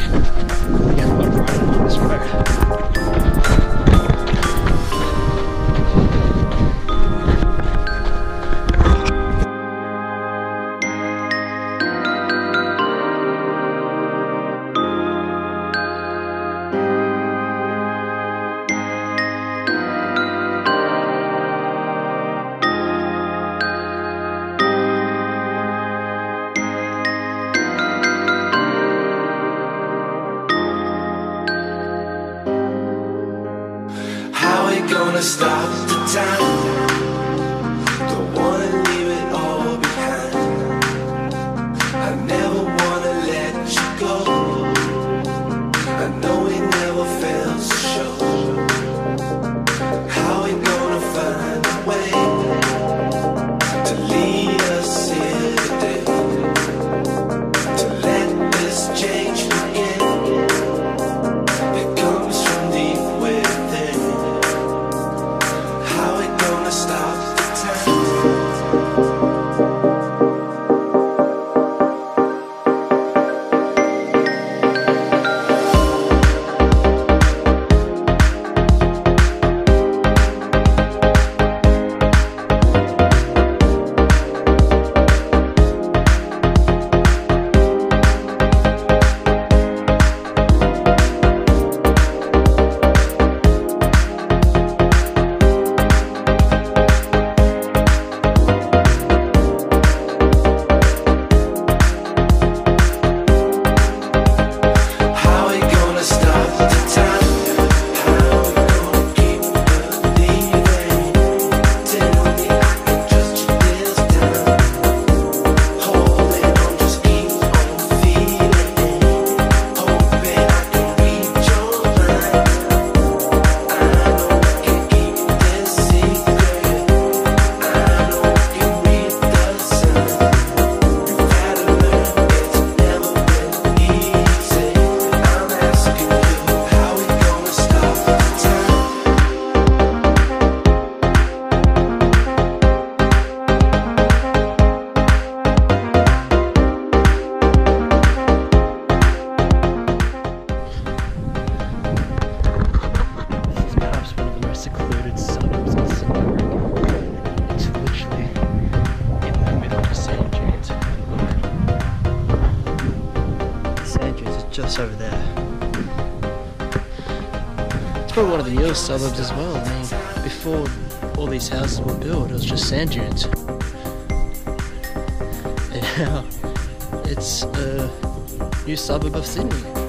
Felipe. stop the time. just over there. It's probably one of the newest suburbs as well. I mean, before all these houses were built, it was just sand dunes. And now it's a new suburb of Sydney.